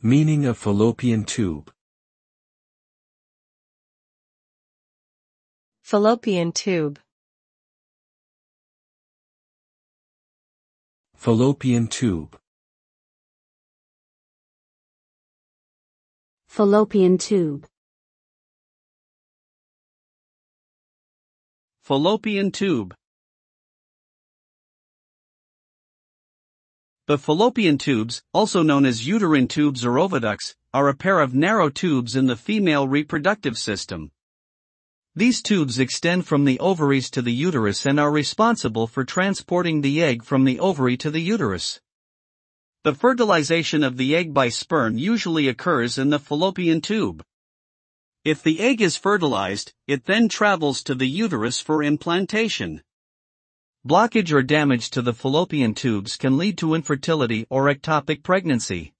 Meaning of fallopian tube. Fallopian tube. Fallopian tube. Fallopian tube. Fallopian tube. The fallopian tubes, also known as uterine tubes or oviducts, are a pair of narrow tubes in the female reproductive system. These tubes extend from the ovaries to the uterus and are responsible for transporting the egg from the ovary to the uterus. The fertilization of the egg by sperm usually occurs in the fallopian tube. If the egg is fertilized, it then travels to the uterus for implantation. Blockage or damage to the fallopian tubes can lead to infertility or ectopic pregnancy.